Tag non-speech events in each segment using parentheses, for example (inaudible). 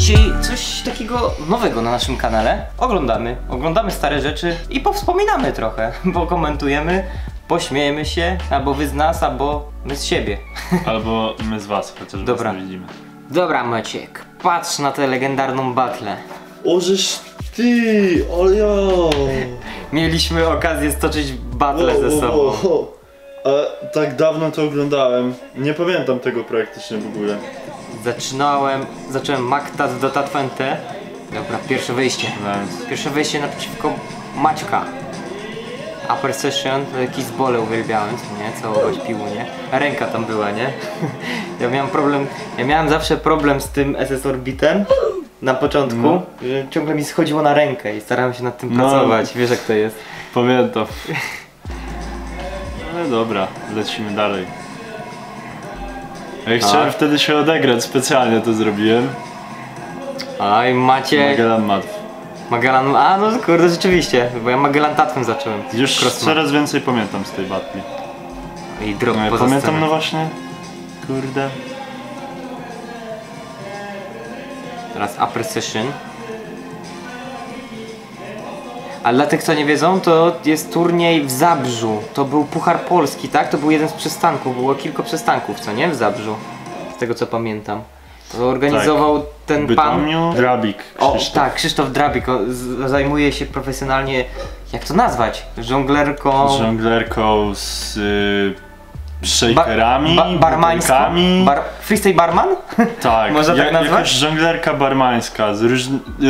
Dzisiaj coś takiego nowego na naszym kanale. Oglądamy, oglądamy stare rzeczy i powspominamy trochę, (laughs) bo komentujemy, pośmiejemy się, albo wy z nas, albo my z siebie. (laughs) Albo my z was, chociaż Dobra. was nie widzimy. Dobra Maciek, patrz na tę legendarną battle. Ożeż ty, ja. (laughs) Mieliśmy okazję stoczyć battle ze sobą. A tak dawno to oglądałem. Nie pamiętam tego praktycznie w ogóle. Zaczynałem, zacząłem Maktat do Tatwente. Dobra, pierwsze wyjście. Pierwsze wejście naprzeciwko Maćka. Upper Session, to jakieś bole uwielbiałem, nie? Całować piłunie. Ręka tam była, nie? (laughs) Ja miałem problem, ja miałem zawsze problem z tym SS Orbitem na początku, No. że ciągle mi schodziło na rękę i starałem się nad tym No. pracować, wiesz jak to jest. pamiętam. Ale (laughs) dobra, lecimy dalej. Ja chciałem Tak. wtedy się odegrać, specjalnie to zrobiłem. Aj Maciek, Magellan Matw. Magellan, a no kurde rzeczywiście, bo ja Magellan Tatwem zacząłem. Już Crossman. coraz więcej pamiętam z tej batli. I drop No, ja poza pamiętam sceną. no właśnie. Kurde. Teraz Upper Session. A dla tych, co nie wiedzą, to jest turniej w Zabrzu. To był Puchar Polski, tak? To był jeden z przystanków. Było kilka przystanków, co nie? W Zabrzu. Z tego, co pamiętam. To organizował ten pan... Bytomiu, Drabik, O, Krzysztof. tak, Krzysztof Drabik. O, z- zajmuje się profesjonalnie... Jak to nazwać? Żonglerką... Żonglerką, z y, shakerami, ba- barmańską? butelkami. Bar freestyle barman? Tak, (laughs) Można tak nazwać? jakaś żonglerka barmańska, z róż,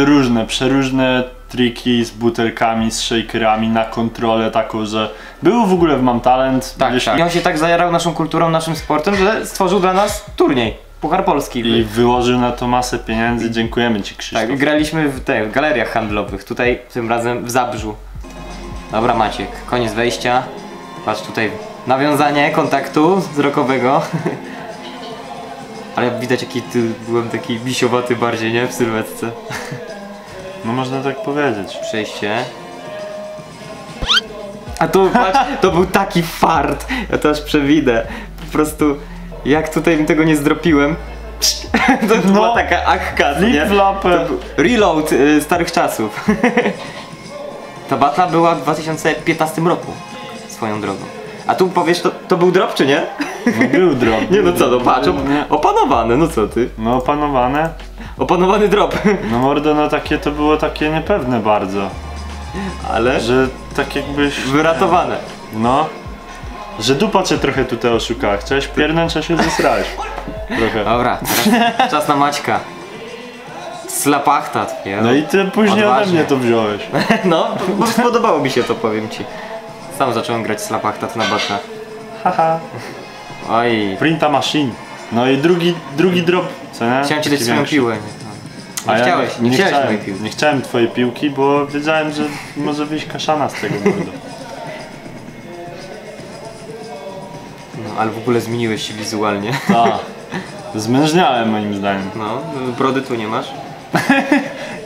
różne, przeróżne triki z butelkami, z shakerami na kontrolę taką, że był w ogóle w Mam Talent. Tak, byliśmy- tak. I on się tak zajarał naszą kulturą, naszym sportem, że stworzył dla nas turniej. Puchar Polski. I wyłożył na to masę pieniędzy, dziękujemy Ci Krzysztof. Tak, graliśmy w, te, w galeriach handlowych, tutaj tym razem w Zabrzu. Dobra Maciek, koniec wejścia. Patrz tutaj nawiązanie kontaktu wzrokowego. (laughs) Ale widać jaki ty byłem taki bisiowaty bardziej, nie? W sylwetce. No można tak powiedzieć. Przejście. A tu patrz, to był taki fart. Ja to aż przewidę. Po prostu jak tutaj mi tego nie zdropiłem. (laughs) To była No. taka akka, nie? To Reload y, starych czasów. (laughs) Ta batla była w 2015 roku. Swoją drogą. A tu powiesz, to, to był drop czy nie? No był drop. (laughs) Nie no co, no patrz, op- opanowane, no co ty? No opanowane. Opanowany drop. No mordo, no takie to było takie niepewne bardzo. Ale Że tak jakbyś... wyratowane. No. Że dupa cię trochę tutaj oszukała. Chciałeś piernąć, a się zesrałeś. Trochę. Dobra, teraz czas na Maćka. Slapachtat. Ja. No i ty później ode Odważnie. mnie to wziąłeś. (laughs) No, bo spodobało mi się to, powiem ci. Sam zacząłem grać Slapachtat na batlach. Haha. Oj. Printa machine. No i drugi, drugi drop, co nie? Chciałem ci dać swoją piłę. Nie, ja chciałeś, nie, chciałeś chciałem, mojej piłki. Nie chciałem twojej piłki, bo wiedziałem, że może wyjść kaszana z tego mordo. No, ale w ogóle zmieniłeś się wizualnie. (laughs) Tak. Zmężniałem moim zdaniem. No, brody tu nie masz. (laughs)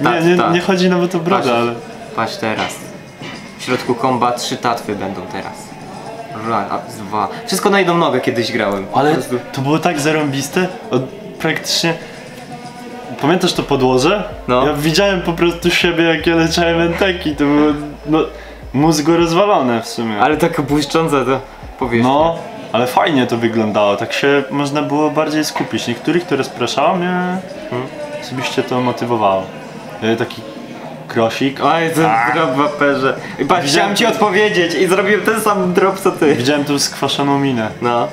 Nie, Tak, nie, tak. nie chodzi nawet o brodę, ale... Patrz teraz. W środku komba trzy tatwy będą teraz. Raz, dwa. Wszystko na jedną nogę kiedyś grałem. Ale to było tak zarąbiste, od praktycznie... Pamiętasz to podłoże? No. Ja widziałem po prostu siebie, jak ja leciałem enteki, to było... No, mózgo rozwalone w sumie. Ale tak błyszczące to powiesz. No, ale fajnie to wyglądało, tak się można było bardziej skupić. Niektórych to rozpraszało mnie, Hmm. osobiście to motywowało. E, Taki krosik. Oj, ten drop w aperze. I patrz, chciałem ci odpowiedzieć i zrobiłem ten sam drop co ty. Widziałem tu skwaszoną minę. No.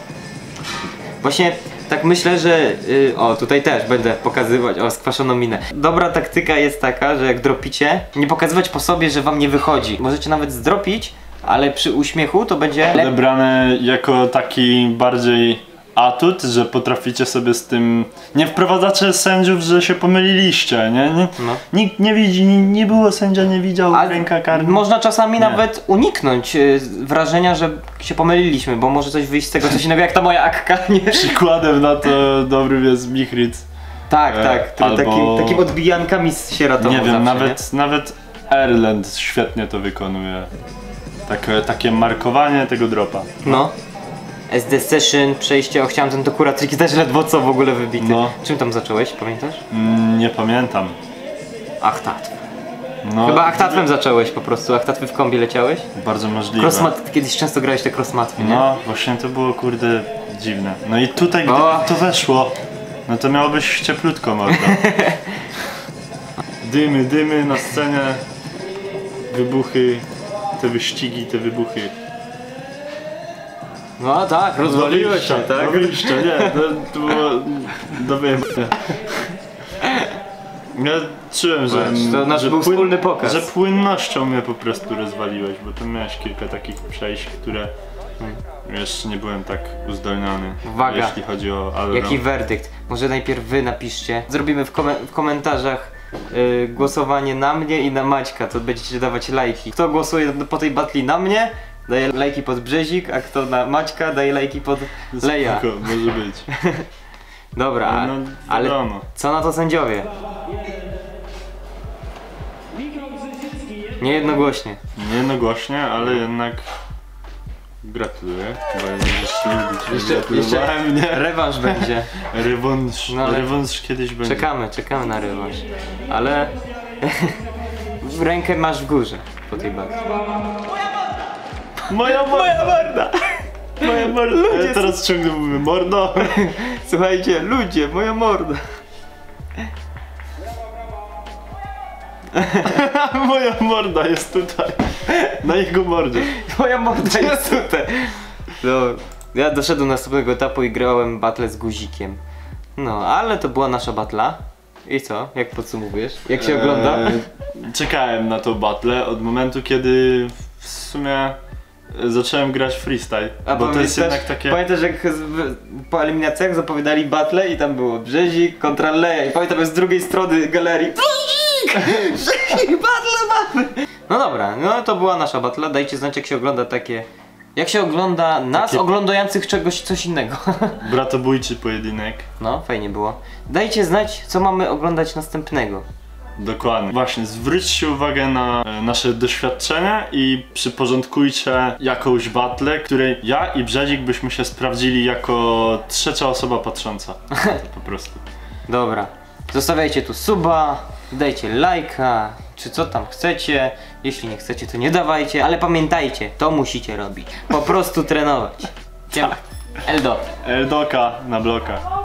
Właśnie tak myślę, że. y, o, tutaj też będę pokazywać. O, skwaszoną minę. Dobra taktyka jest taka, że jak dropicie, nie pokazywać po sobie, że wam nie wychodzi. Możecie nawet zdropić, ale przy uśmiechu to będzie. Le- Odebrane jako taki bardziej atut, że potraficie sobie z tym... Nie wprowadzacie sędziów, że się pomyliliście, nie? nie? No. Nikt nie widzi, nie, nie było sędzia, nie widział Ale ręka karna. można czasami Nie. nawet uniknąć y, wrażenia, że się pomyliliśmy, bo może coś wyjść z tego coś innego, jak ta moja akka, (laughs) nie? Przykładem na to dobrym jest Michric. Tak, E, tak, który albo- takim, takim odbijankami się ratował Nie wiem, zawsze, nawet, nawet Erland świetnie to wykonuje. Takie, takie markowanie tego dropa. Nie? No. SD Session, przejście, o chciałem ten Tokura triki też ledwo co w ogóle wybity. No. Czym tam zacząłeś, pamiętasz? Mm, Nie pamiętam. Achtat. No, Chyba achtatwem zacząłeś po prostu, achtatwy w kombi leciałeś? Bardzo możliwe. Crossmat, kiedyś często grałeś te crossmatwy, nie? No, właśnie to było kurde dziwne. No i tutaj gdyby O. to weszło, no to miało być cieplutko morda. (laughs) dymy, dymy na scenie, wybuchy, te wyścigi, te wybuchy. No tak, rozwaliłeś się, tak? Do wyjścia, nie, to, to było do wyjścia. Ja czułem, że, to nasz że, był wspólny pokaz. że płynnością mnie po prostu rozwaliłeś, bo tam miałeś kilka takich przejść, które jeszcze nie byłem tak uzdolniony, Uwaga. jeśli chodzi o Alron. Jaki werdykt? Może najpierw wy napiszcie. Zrobimy w, komen- w komentarzach y, głosowanie na mnie i na Maćka, to będziecie dawać lajki. Kto głosuje po tej batli na mnie, daje lajki pod Brzezik, a kto na Maćka, daje lajki pod Leja. Spoko, może być. (laughs) Dobra, No, ale wiadomo. co na to sędziowie? Niejednogłośnie. Nie jednogłośnie, ale jednak gratuluję. Bo jeśli Jeszcze, jeszcze rewanż będzie. (laughs) Rewanż, No rewanż kiedyś będzie. Czekamy, czekamy na rewanż. Ale (laughs) rękę masz w górze po tej batli. Moja moja morda! Moja morda! Ludzie Ja teraz ciągle mówię mordo! (laughs) Słuchajcie, ludzie, moja morda. (laughs) moja morda jest tutaj. Na jego mordzie. Moja morda jest tutaj. No, ja doszedłem do następnego etapu i grałem battle z guzikiem. No, ale to była nasza batla. I co? Jak podsumowujesz? Jak się ogląda? Eee, czekałem na tą battle od momentu, kiedy w sumie zacząłem grać freestyle. bo to jest jednak takie... Pamiętasz jak po eliminacjach zapowiadali battle i tam było Brzezik kontra Leja i pamiętam z drugiej strony galerii Brzezik! (laughs) Brzezik! Battle mamy! No dobra, no to była nasza battle. Dajcie znać jak się ogląda takie... Jak się ogląda nas Takie- oglądających czegoś, coś innego. (laughs) Bratobójczy pojedynek. No, fajnie było. Dajcie znać, co mamy oglądać następnego. Dokładnie. Właśnie, zwróćcie uwagę na e, nasze doświadczenia i przyporządkujcie jakąś battle, której ja i Brzezik byśmy się sprawdzili jako trzecia osoba patrząca. (laughs) Po prostu. Dobra. Zostawiajcie tu suba, dajcie lajka, czy co tam chcecie. Jeśli nie chcecie, to nie dawajcie, ale pamiętajcie, to musicie robić. Po prostu trenować. Siema. Eldo. Eldoka na bloka.